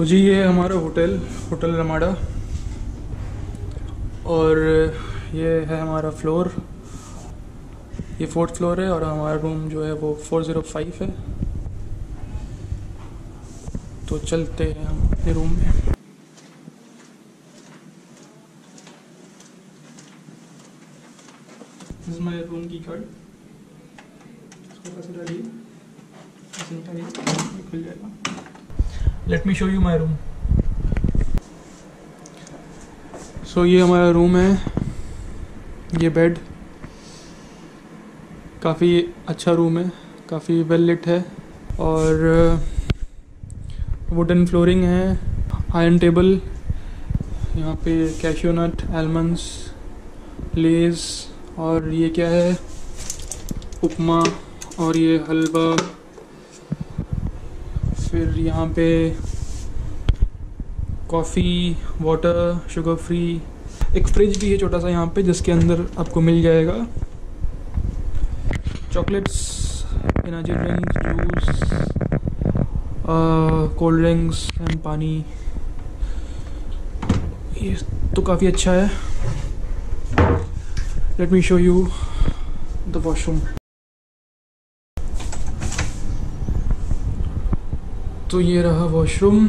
तो जी, ये हमारा होटल होटल रमाडा। और ये है हमारा फ्लोर। ये फोर्थ फ्लोर है और हमारा रूम जो है वो 405 है। तो चलते हैं हम अपने रूम में। रूम की कार्ड खुल जाएगा। Let me show you my room so ये हमारा रूम है। ये बेड काफ़ी अच्छा रूम है। काफ़ी वेल लिट है। और वुडन फ्लोरिंग है। आयरन टेबल यहाँ पे कैशियो नट आलमंड्स लेस और ये क्या है? उपमा और ये हलवा। फिर यहाँ पे कॉफ़ी वाटर शुगर फ्री एक फ्रिज भी है छोटा सा यहाँ पे, जिसके अंदर आपको मिल जाएगा। Chocolates energy drinks juice cold drinks and पानी। ये तो काफ़ी अच्छा है। Let me show you the washroom तो ये रहा वॉशरूम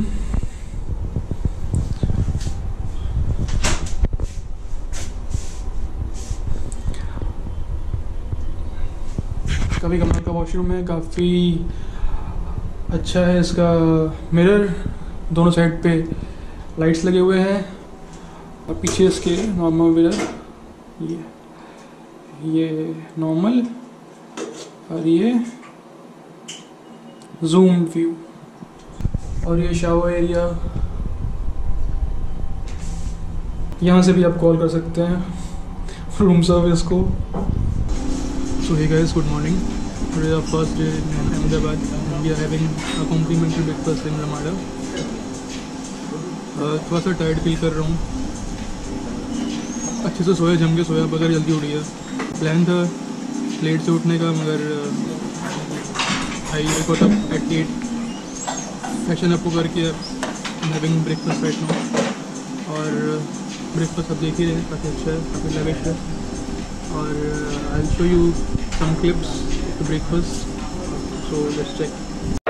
काफ़ी कमाल का वॉशरूम है, काफ़ी अच्छा है इसका मिरर दोनों साइड पे लाइट्स लगे हुए हैं। और पीछे इसके नॉर्मल मिरर ये ये नॉर्मल और ये जूम व्यू और ये शावर एरिया यहाँ से भी आप कॉल कर सकते हैं रूम सर्विस को। So hey guys good morning first day in Ahmedabad we are having a complimentary breakfast in Ramada थोड़ा सा टायर्ड फील कर रहा हूँ। अच्छे से सोया, जम के सोया, बगैर जल्दी उठ गया। प्लान था लेट से उठने का, मगर I got at at fashion आपको करके हैविंग ब्रेकफास्ट राइट नाउ और ब्रेकफास्ट आप देख ही रहे हैं, काफ़ी अच्छा है, काफ़ी लविश है। और I show you some clips breakfast so let's check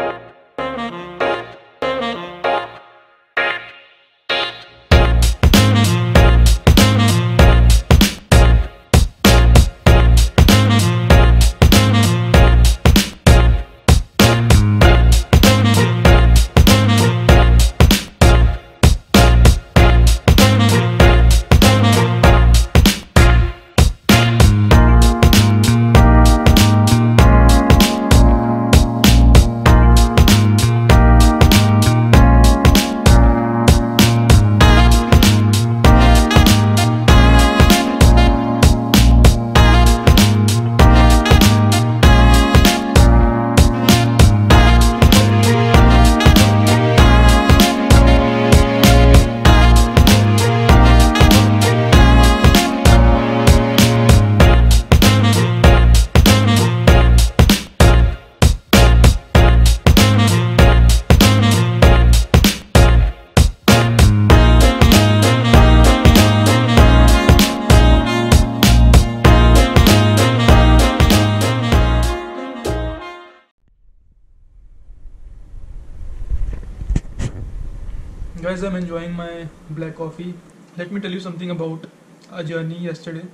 Guys, I'm enjoying my black coffee. Let me tell you something about our journey yesterday.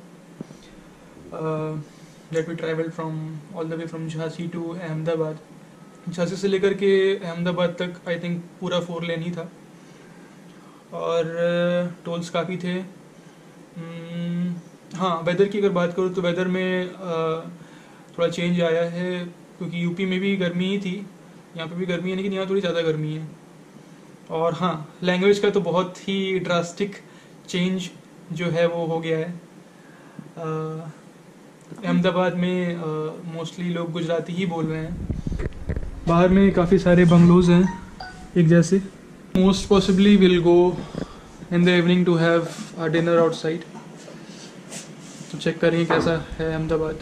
Uh, that we traveled from all the way from Jhansi to Ahmedabad Jhansi से लेकर के अहमदाबाद तक I think पूरा four lane ही था और tolls काफ़ी थे Hmm, हाँ वेदर की अगर बात करूँ तो वेदर में uh, थोड़ा चेंज आया है क्योंकि यूपी में भी गर्मी ही थी यहाँ पे भी गर्मी है लेकिन यहाँ थोड़ी ज़्यादा गर्मी है और हाँ लैंग्वेज का तो बहुत ही ड्रास्टिक चेंज जो है वो हो गया है। अहमदाबाद में मोस्टली लोग गुजराती ही बोल रहे हैं। बाहर में काफ़ी सारे बंगलोज हैं, एक जैसे। Most possibly will go in the evening to have a dinner outside तो चेक करेंगे कैसा है Ahmedabad.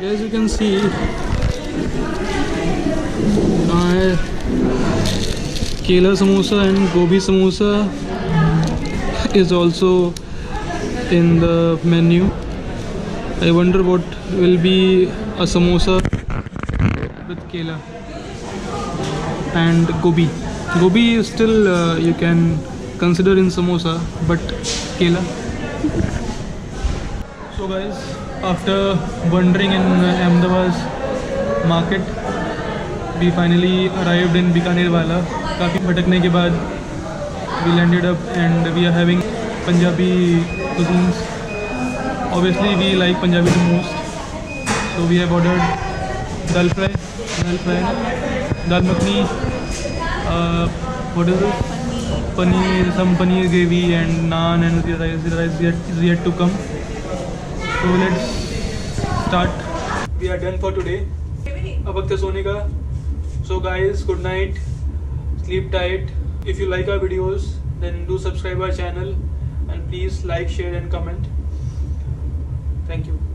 As you can see. Uh, kela samosa and gobi samosa is also in the menu. I wonder what will be a samosa with kela and gobi. Gobi is still uh, you can consider in samosa but kela. So guys after wandering in uh, Ahmedabad market we finally arrived in Bikaner Wala काफ़ी भटकने के बाद we landed up and we are having Punjabi cuisines obviously we like Punjabi the most so we have ordered dal fry dal fry dal makhni uh, what is it paneer some paneer gravy and naan and the rice the rice yet, is yet to come so let's start we are done for today अब वक्त है सोने का so guys good night sleep tight if you like our videos then do subscribe our channel and please like share and comment thank you